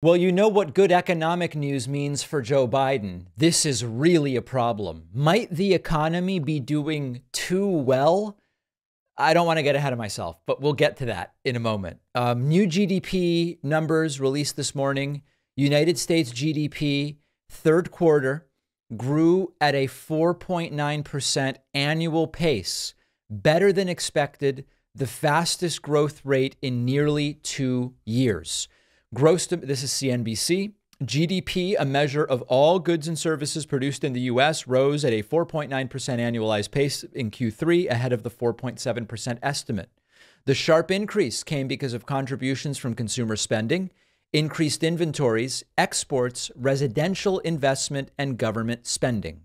Well, you know what good economic news means for Joe Biden. This is really a problem. Might the economy be doing too well? I don't want to get ahead of myself, but we'll get to that in a moment. Um, new GDP numbers released this morning. United States GDP, third quarter, grew at a 4.9% annual pace, better than expected, the fastest growth rate in nearly two years. Gross, this is CNBC. GDP, a measure of all goods and services produced in the US, rose at a 4.9% annualized pace in Q3, ahead of the 4.7% estimate. The sharp increase came because of contributions from consumer spending, increased inventories, exports, residential investment, and government spending.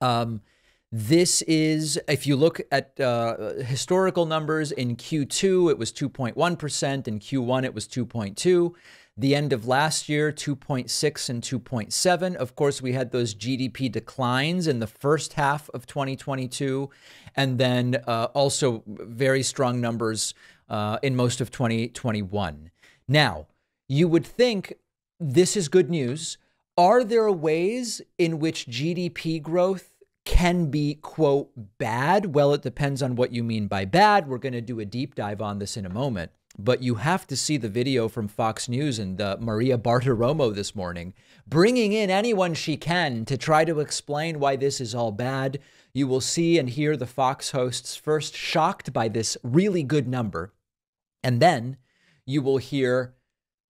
Um, this is, if you look at uh, historical numbers, in Q2 it was 2.1%, in Q1 it was 2.2. The end of last year, 2.6 and 2.7. Of course, we had those GDP declines in the first half of 2022, and then uh, also very strong numbers uh, in most of 2021. Now, you would think this is good news. Are there ways in which GDP growth can be, quote, bad? Well, it depends on what you mean by bad. We're going to do a deep dive on this in a moment. But you have to see the video from Fox News and uh, Maria Bartiromo this morning, bringing in anyone she can to try to explain why this is all bad. You will see and hear the Fox hosts first shocked by this really good number. And then you will hear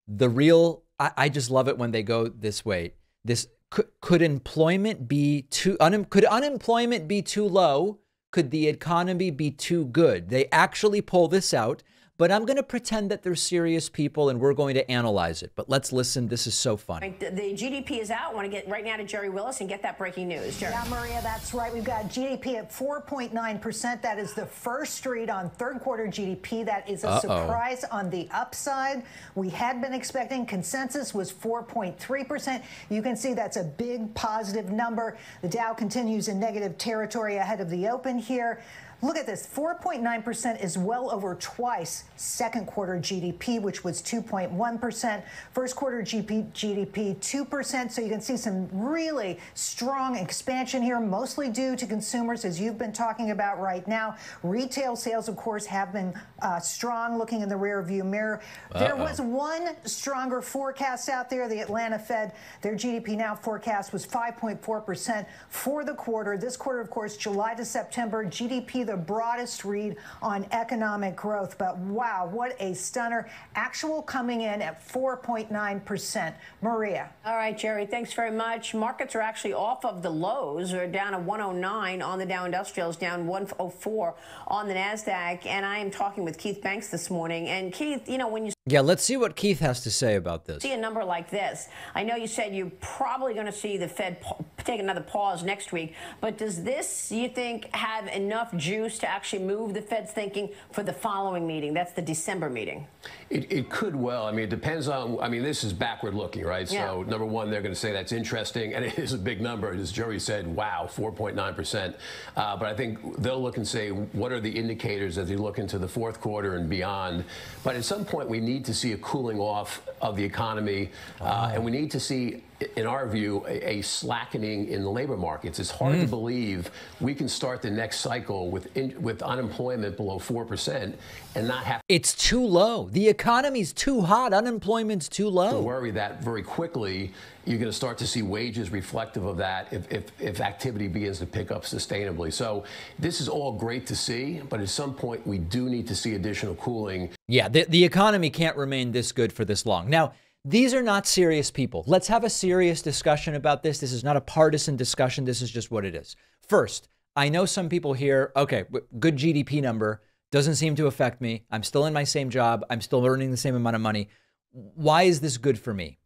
the real, I, I just love it when they go this way. This could, could employment be too un, could unemployment be too low? Could the economy be too good? They actually pull this out but I'm going to pretend that they're serious people and we're going to analyze it. But let's listen. This is so funny. The, the GDP is out. I want to get right now to Gerri Willis and get that breaking news. Gerri. Yeah, Maria, that's right. We've got GDP at 4.9%. That is the first read on third quarter GDP. That is a Uh-oh. surprise on the upside. We had been expecting consensus was 4.3%. You can see that's a big positive number. The Dow continues in negative territory ahead of the open here. Look at this 4.9% is well over twice second quarter GDP, which was 2.1%. First quarter GP, GDP, 2%. So you can see some really strong expansion here, mostly due to consumers, as you've been talking about right now. Retail sales, of course, have been uh, strong looking in the rear view mirror. Uh -oh. There was one stronger forecast out there. The Atlanta Fed, their GDP now forecast was 5.4% for the quarter. This quarter, of course, July to September, GDP the broadest read on economic growth. But wow, what a stunner. Actual coming in at 4.9%. Maria. All right, Gerri, thanks very much. Markets are actually off of the lows. We're down at 109 on the Dow Industrials, down 104 on the NASDAQ. And I am talking with Keith Banks this morning. And Keith, you know, when you yeah, let's see what Keith has to say about this. See a number like this. I know you said you're probably going to see the Fed take another pause next week, but does this, you think, have enough juice to actually move the Fed's thinking for the following meeting? That's the December meeting. It, it could well. I mean, it depends on, I mean, this is backward looking, right? Yeah. So, number one, they're going to say that's interesting, and it is a big number. As Gerri said, wow, 4.9%. Uh, but I think they'll look and say, what are the indicators as they look into the fourth quarter and beyond? But at some point, we need to see a cooling off of the economy, uh, and we need to see in our view, a, a, slackening in the labor markets. It's hard mm. to believe we can start the next cycle with in, with unemployment below four percent and not have. It's too low. The economy's too hot. Unemployment's too low. To worry that very quickly, you're going to start to see wages reflective of that if, if, if activity begins to pick up sustainably. So this is all great to see, but at some point we do need to see additional cooling. Yeah, the, the economy can't remain this good for this long. Now. These are not serious people. Let's have a serious discussion about this. This is not a partisan discussion. This is just what it is. First, I know some people here, okay, good GDP number doesn't seem to affect me. I'm still in my same job. I'm still earning the same amount of money. Why is this good for me?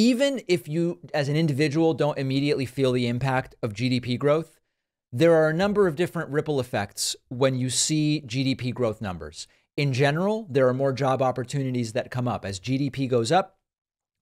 Even if you, as an individual, don't immediately feel the impact of GDP growth, there are a number of different ripple effects when you see GDP growth numbers in general, there are more job opportunities that come up. As GDP goes up,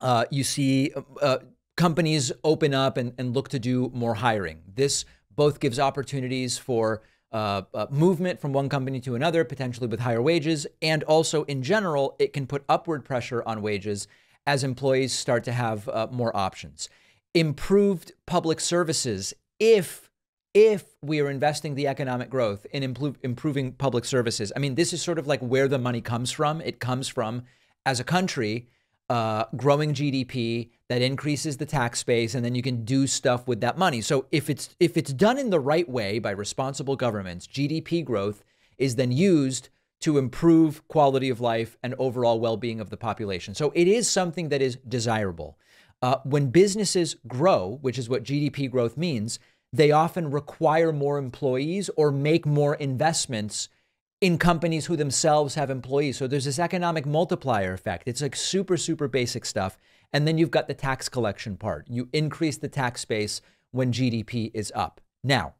uh, you see uh, companies open up and, and, look to do more hiring. This both gives opportunities for uh, uh, movement from one company to another, potentially with higher wages, and also in general, it can put upward pressure on wages as employees start to have uh, more options. Improved public services if if we are investing the economic growth in improve, improving public services. I mean, this is sort of like where the money comes from. It comes from as a country uh, growing GDP that increases the tax base, and then you can do stuff with that money. So if it's if it's done in the right way by responsible governments, GDP growth is then used to improve quality of life and overall well-being of the population. So it is something that is desirable. Uh, when businesses grow, which is what GDP growth means, they often require more employees or make more investments in companies who themselves have employees. So there's this economic multiplier effect. It's like super, super basic stuff. And then you've got the tax collection part. You increase the tax base when GDP is up. Now,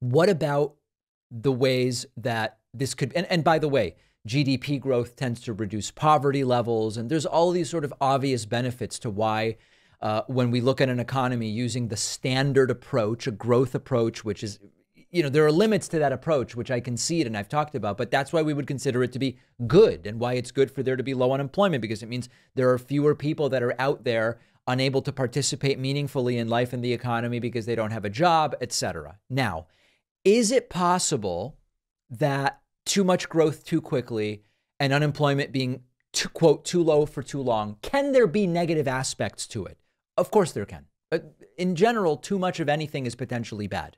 what about the ways that this could, and, and by the way, GDP growth tends to reduce poverty levels. And there's all these sort of obvious benefits to why, uh, when we look at an economy using the standard approach, a growth approach, which is, you know, there are limits to that approach, which I concede and I've talked about, but that's why we would consider it to be good and why it's good for there to be low unemployment because it means there are fewer people that are out there unable to participate meaningfully in life and the economy because they don't have a job, etc. Now, is it possible that too much growth too quickly and unemployment being too, quote too low for too long can there be negative aspects to it? Of course there can. In general too much of anything is potentially bad.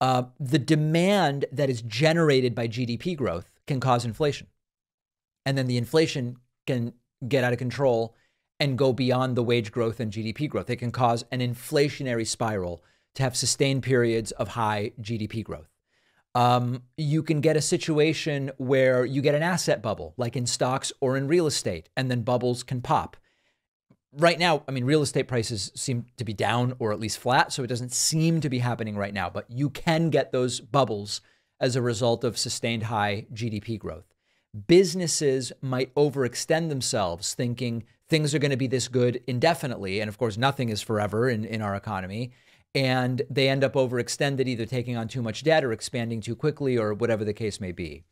Uh, the demand that is generated by gdp growth can cause inflation. And then the inflation can get out of control and go beyond the wage growth and gdp growth. It can cause an inflationary spiral to have sustained periods of high gdp growth um, you can get a situation where you get an asset bubble, like in stocks or in real estate, and then bubbles can pop. Right now, I mean, real estate prices seem to be down or at least flat, so it doesn't seem to be happening right now, but you can get those bubbles as a result of sustained high GDP growth. Businesses might overextend themselves thinking things are going to be this good indefinitely. And of course, nothing is forever in, in our economy and they end up overextended, either taking on too much debt or expanding too quickly, or whatever the case may be.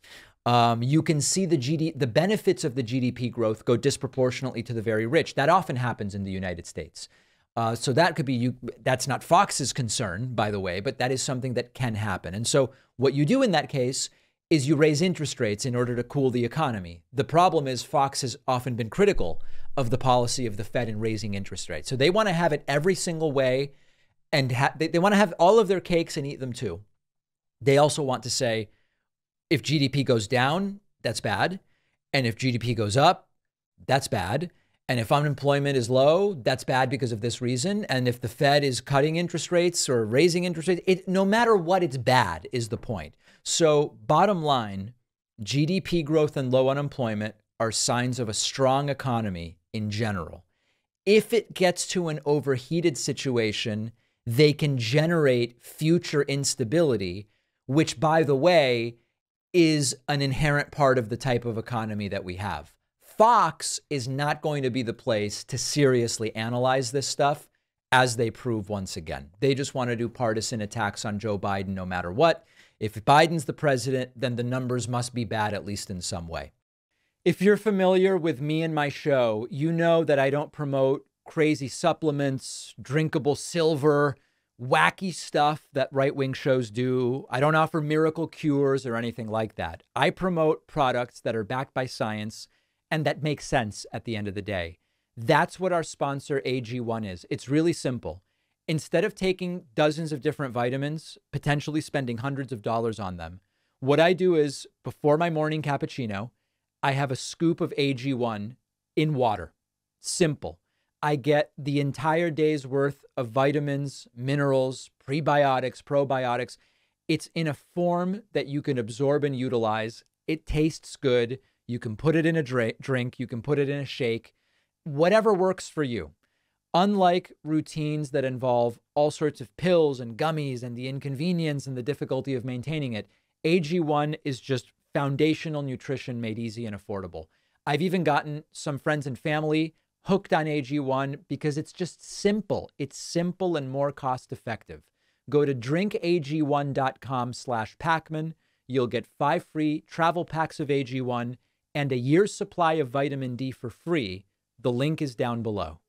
Um, you can see the GD, the benefits of the GDP growth go disproportionately to the very rich. That often happens in the United States. Uh, so that could be you. That's not Fox's concern, by the way, but that is something that can happen. And so what you do in that case is you raise interest rates in order to cool the economy. The problem is Fox has often been critical of the policy of the Fed in raising interest rates. So they want to have it every single way and ha- they, they want to have all of their cakes and eat them too. They also want to say if GDP goes down, that's bad. And if GDP goes up, that's bad. And if unemployment is low, that's bad because of this reason. And if the Fed is cutting interest rates or raising interest rates, it, no matter what, it's bad, is the point. So, bottom line, GDP growth and low unemployment are signs of a strong economy in general. If it gets to an overheated situation, they can generate future instability, which, by the way, is an inherent part of the type of economy that we have. Fox is not going to be the place to seriously analyze this stuff, as they prove once again. They just want to do partisan attacks on Joe Biden no matter what. If Biden's the president, then the numbers must be bad, at least in some way. If you're familiar with me and my show, you know that I don't promote crazy supplements, drinkable silver, wacky stuff that right wing shows do. I don't offer miracle cures or anything like that. I promote products that are backed by science and that make sense at the end of the day. That's what our sponsor AG1 is. It's really simple. Instead of taking dozens of different vitamins, potentially spending hundreds of dollars on them, what I do is before my morning cappuccino, I have a scoop of AG1 in water. Simple. I get the entire day's worth of vitamins, minerals, prebiotics, probiotics. It's in a form that you can absorb and utilize. It tastes good. You can put it in a drink, you can put it in a shake, whatever works for you. Unlike routines that involve all sorts of pills and gummies and the inconvenience and the difficulty of maintaining it, AG1 is just foundational nutrition made easy and affordable. I've even gotten some friends and family hooked on AG1 because it's just simple. It's simple and more cost effective. Go to drinkag1.com slash Pakman. You'll get five free travel packs of AG1 and a year's supply of vitamin D for free The link is down below.